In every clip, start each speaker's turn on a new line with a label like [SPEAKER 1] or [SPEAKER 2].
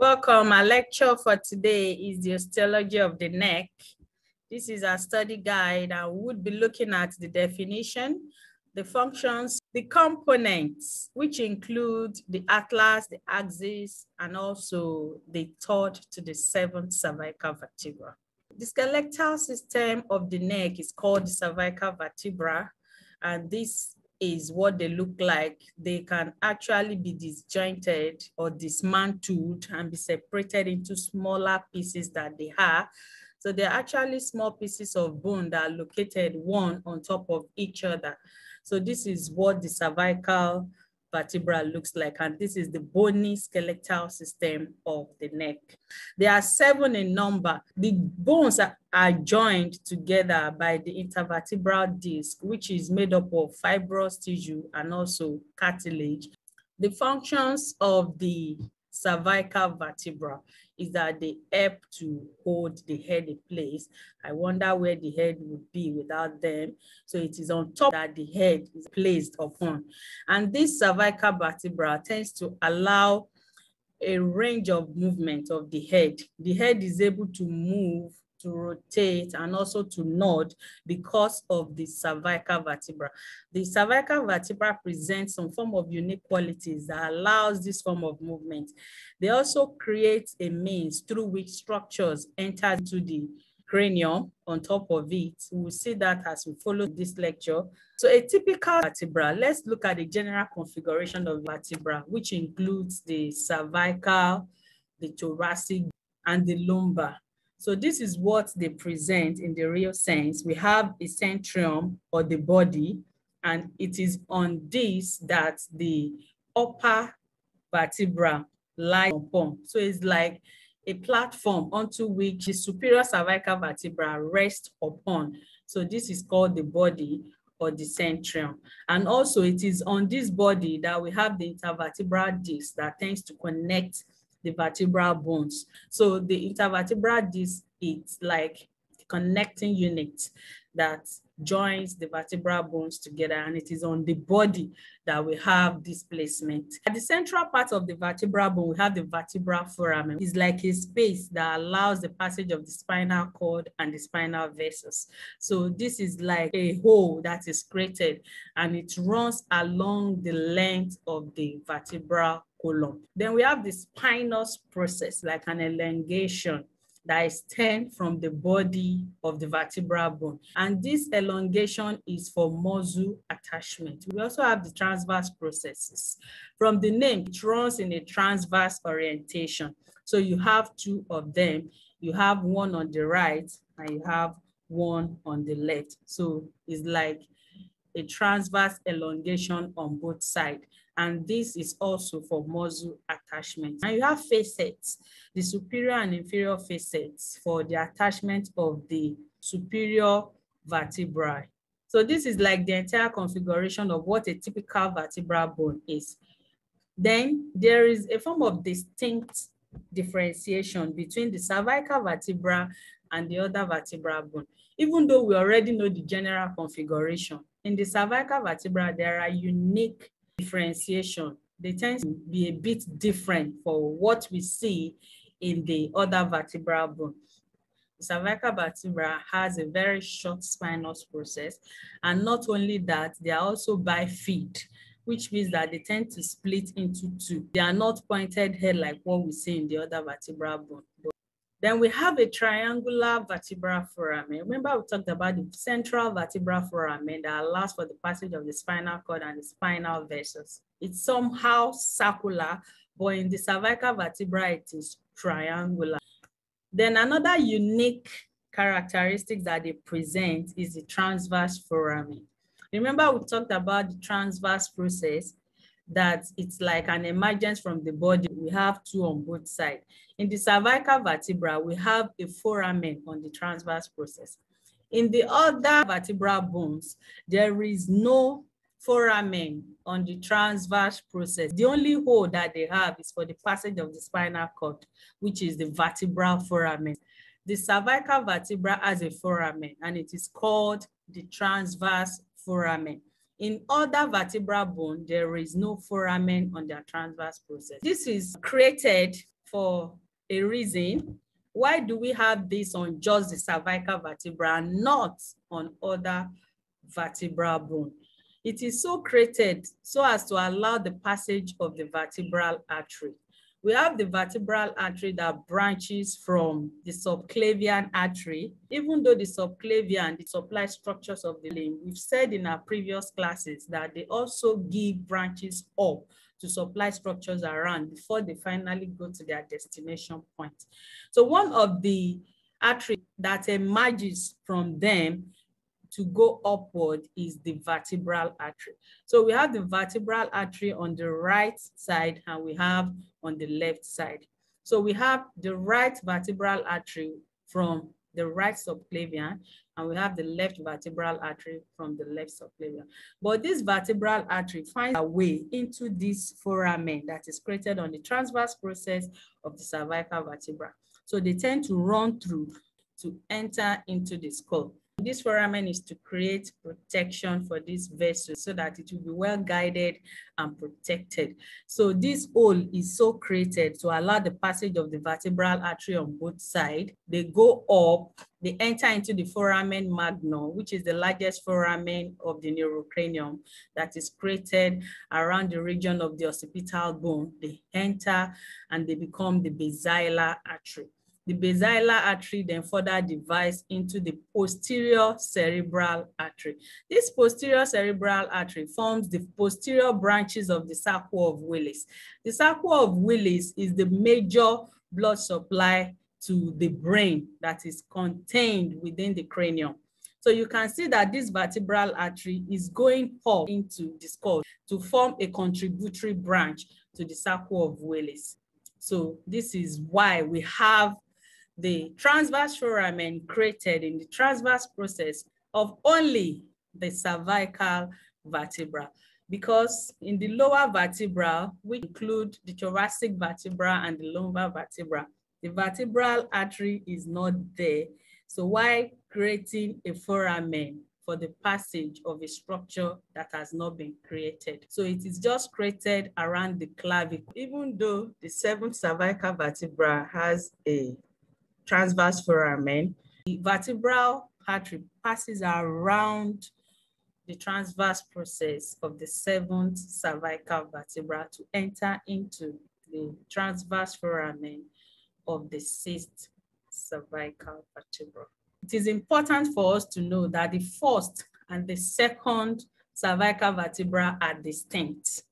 [SPEAKER 1] Welcome. Our lecture for today is the osteology of the neck. This is our study guide we would be looking at the definition, the functions, the components, which include the atlas, the axis, and also the third to the seventh cervical vertebra. The skeletal system of the neck is called the cervical vertebra, and this is what they look like. They can actually be disjointed or dismantled and be separated into smaller pieces that they are. So they're actually small pieces of bone that are located one on top of each other. So this is what the cervical vertebra looks like. And this is the bony skeletal system of the neck. There are seven in number. The bones are, are joined together by the intervertebral disc, which is made up of fibrous tissue and also cartilage. The functions of the cervical vertebra is that they help to hold the head in place. I wonder where the head would be without them. So it is on top that the head is placed upon. And this cervical vertebra tends to allow a range of movement of the head. The head is able to move to rotate and also to nod because of the cervical vertebra. The cervical vertebra presents some form of unique qualities that allows this form of movement. They also create a means through which structures enter to the cranium on top of it. We'll see that as we follow this lecture. So a typical vertebra, let's look at the general configuration of vertebra, which includes the cervical, the thoracic, and the lumbar. So this is what they present in the real sense. We have a centrium or the body, and it is on this that the upper vertebra lies upon. So it's like a platform onto which the superior cervical vertebra rests upon. So this is called the body or the centrium. And also it is on this body that we have the intervertebral disc that tends to connect the vertebral bones. So the intervertebral disc is like connecting unit that joins the vertebral bones together and it is on the body that we have displacement. At the central part of the vertebral bone, we have the vertebral foramen. It's like a space that allows the passage of the spinal cord and the spinal vessels. So this is like a hole that is created and it runs along the length of the vertebral Then we have the spinous process, like an elongation that extend from the body of the vertebral bone. And this elongation is for muscle attachment. We also have the transverse processes. From the name, it runs in a transverse orientation. So you have two of them. You have one on the right and you have one on the left. So it's like a transverse elongation on both sides. And this is also for muscle attachment. And you have facets, the superior and inferior facets for the attachment of the superior vertebrae. So this is like the entire configuration of what a typical vertebral bone is. Then there is a form of distinct differentiation between the cervical vertebra and the other vertebral bone. Even though we already know the general configuration, in the cervical vertebra, there are unique differentiation. They tend to be a bit different for what we see in the other vertebral bone. The cervical vertebra has a very short spinous process. And not only that, they are also bifid, which means that they tend to split into two. They are not pointed head like what we see in the other vertebral bone. Then we have a triangular vertebral foramen. Remember we talked about the central vertebral foramen that allows for the passage of the spinal cord and the spinal vessels. It's somehow circular, but in the cervical vertebra, it is triangular. Then another unique characteristic that they present is the transverse foramen. Remember we talked about the transverse process that it's like an emergence from the body. We have two on both sides. In the cervical vertebra, we have a foramen on the transverse process. In the other vertebral bones, there is no foramen on the transverse process. The only hole that they have is for the passage of the spinal cord, which is the vertebral foramen. The cervical vertebra has a foramen and it is called the transverse foramen. In other vertebral bone, there is no foramen on their transverse process. This is created for a reason. Why do we have this on just the cervical vertebra and not on other vertebral bone? It is so created so as to allow the passage of the vertebral artery. We have the vertebral artery that branches from the subclavian artery, even though the subclavian, the supply structures of the limb, we've said in our previous classes that they also give branches up to supply structures around before they finally go to their destination point. So one of the artery that emerges from them to go upward is the vertebral artery. So we have the vertebral artery on the right side and we have on the left side. So we have the right vertebral artery from the right subclavian and we have the left vertebral artery from the left subclavian. But this vertebral artery finds a way into this foramen that is created on the transverse process of the cervical vertebra. So they tend to run through to enter into the skull. This foramen is to create protection for this vessel so that it will be well guided and protected. So this hole is so created to allow the passage of the vertebral artery on both sides. They go up, they enter into the foramen magnum, which is the largest foramen of the neurocranium that is created around the region of the occipital bone. They enter and they become the basilar artery. The basilar artery then further divides into the posterior cerebral artery. This posterior cerebral artery forms the posterior branches of the circle of Willis. The circle of Willis is the major blood supply to the brain that is contained within the cranium. So you can see that this vertebral artery is going up into the skull to form a contributory branch to the circle of Willis. So this is why we have the transverse foramen created in the transverse process of only the cervical vertebra because in the lower vertebra, we include the thoracic vertebra and the lumbar vertebra, the vertebral artery is not there. So why creating a foramen for the passage of a structure that has not been created? So it is just created around the clavicle, even though the seventh cervical vertebra has a transverse foramen. The vertebral artery passes around the transverse process of the seventh cervical vertebra to enter into the transverse foramen of the sixth cervical vertebra. It is important for us to know that the first and the second cervical vertebra are distinct.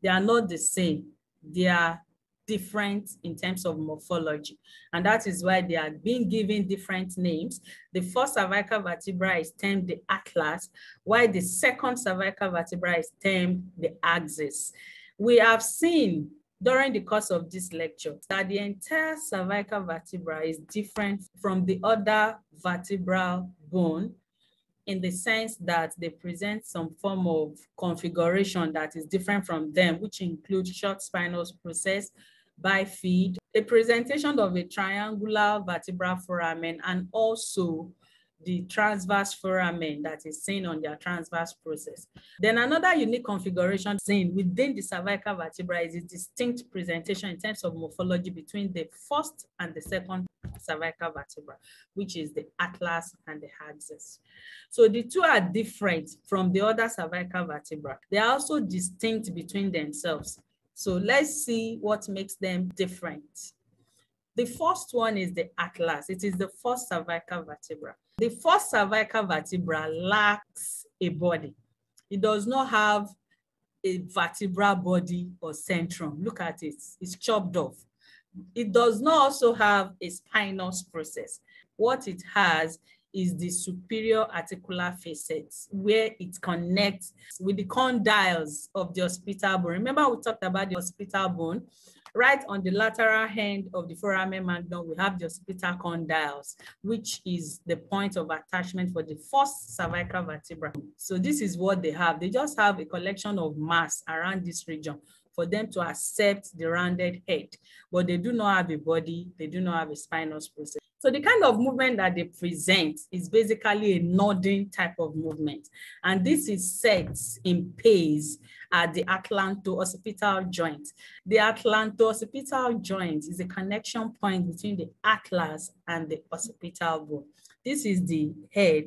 [SPEAKER 1] They are not the same. They are different in terms of morphology. And that is why they are being given different names. The first cervical vertebra is termed the atlas, while the second cervical vertebra is termed the axis. We have seen during the course of this lecture that the entire cervical vertebra is different from the other vertebral bone in the sense that they present some form of configuration that is different from them, which includes short spinal process, bifid, a presentation of a triangular vertebral foramen, and also the transverse foramen that is seen on their transverse process. Then another unique configuration seen within the cervical vertebra is a distinct presentation in terms of morphology between the first and the second cervical vertebra, which is the atlas and the axis. So the two are different from the other cervical vertebra. They are also distinct between themselves. So let's see what makes them different. The first one is the atlas. It is the first cervical vertebra. The first cervical vertebra lacks a body. It does not have a vertebral body or centrum. Look at it, it's chopped off. It does not also have a spinous process. What it has is the superior articular facet where it connects with the condyles of the occipital bone. Remember we talked about the occipital bone? Right on the lateral end of the foramen magnum, we have the occipital condyles, which is the point of attachment for the first cervical vertebra. So this is what they have. They just have a collection of mass around this region for them to accept the rounded head, but they do not have a body, they do not have a spinous process. So the kind of movement that they present is basically a nodding type of movement. And this is set in pace at the atlanto-occipital joint. The atlanto-occipital joint is a connection point between the atlas and the occipital bone. This is the head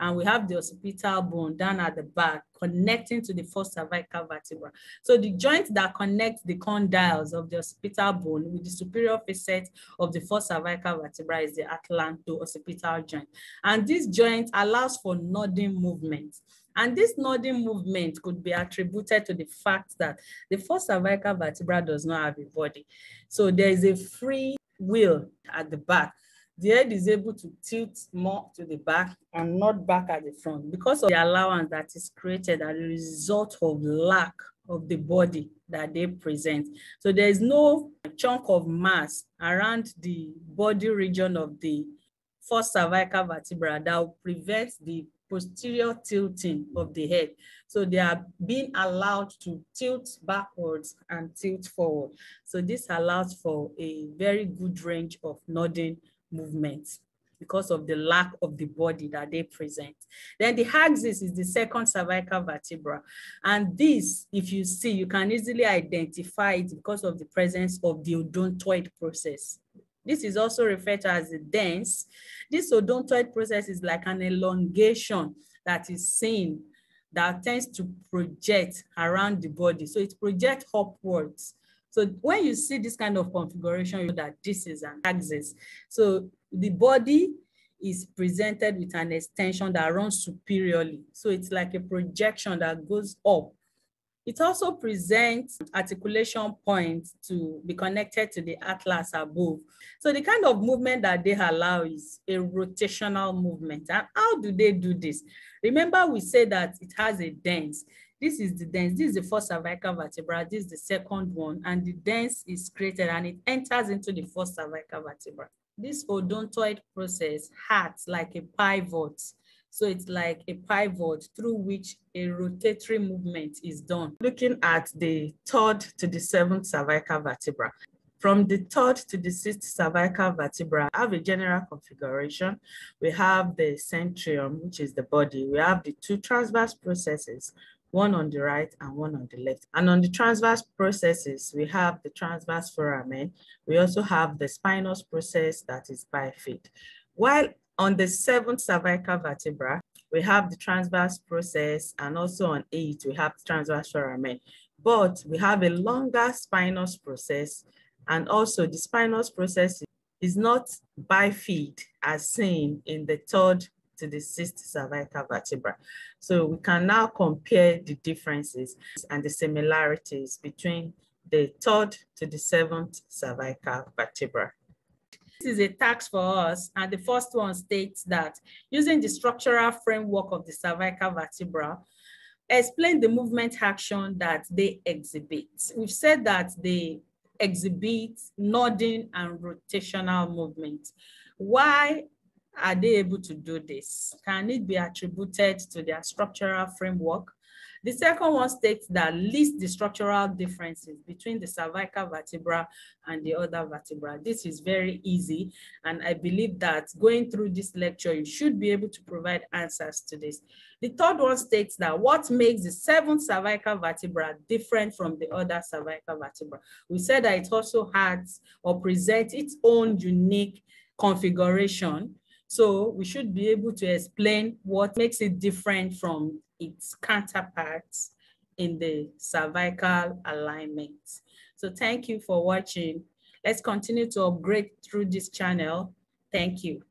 [SPEAKER 1] and we have the occipital bone down at the back connecting to the first cervical vertebra. So the joint that connects the condyles of the occipital bone with the superior facet of the first cervical vertebra is the atlanto-occipital joint. And this joint allows for nodding movement. And this nodding movement could be attributed to the fact that the first cervical vertebra does not have a body. So there is a free will at the back the head is able to tilt more to the back and not back at the front because of the allowance that is created as a result of lack of the body that they present. So there is no chunk of mass around the body region of the first cervical vertebra that will prevent the posterior tilting of the head. So they are being allowed to tilt backwards and tilt forward. So this allows for a very good range of nodding movement because of the lack of the body that they present. Then the axis is the second cervical vertebra. And this, if you see, you can easily identify it because of the presence of the odontoid process. This is also referred to as the dens. This odontoid process is like an elongation that is seen that tends to project around the body. So it projects upwards so when you see this kind of configuration, you know that this is an axis. So the body is presented with an extension that runs superiorly. So it's like a projection that goes up. It also presents articulation points to be connected to the atlas above. So the kind of movement that they allow is a rotational movement. And how do they do this? Remember we said that it has a dens. This is the dens. This is the first cervical vertebra. This is the second one. And the dens is created and it enters into the first cervical vertebra. This odontoid process acts like a pivot. So it's like a pivot through which a rotatory movement is done. Looking at the third to the seventh cervical vertebra. From the third to the sixth cervical vertebra, have a general configuration. We have the centrium, which is the body. We have the two transverse processes, one on the right and one on the left. And on the transverse processes, we have the transverse foramen. We also have the spinous process that is bifid. While on the seventh cervical vertebra, we have the transverse process and also on eight, we have the transverse foramen. But we have a longer spinous process and also the spinous process is not bifid as seen in the third to the sixth cervical vertebra. So we can now compare the differences and the similarities between the third to the seventh cervical vertebra. This is a task for us, and the first one states that using the structural framework of the cervical vertebra, explain the movement action that they exhibit. We've said that they exhibit nodding and rotational movement. Why are they able to do this? Can it be attributed to their structural framework? The second one states that list the structural differences between the cervical vertebra and the other vertebra. This is very easy. And I believe that going through this lecture, you should be able to provide answers to this. The third one states that what makes the seventh cervical vertebra different from the other cervical vertebra? We said that it also has or presents its own unique configuration so we should be able to explain what makes it different from its counterparts in the cervical alignment. So thank you for watching. Let's continue to upgrade through this channel. Thank you.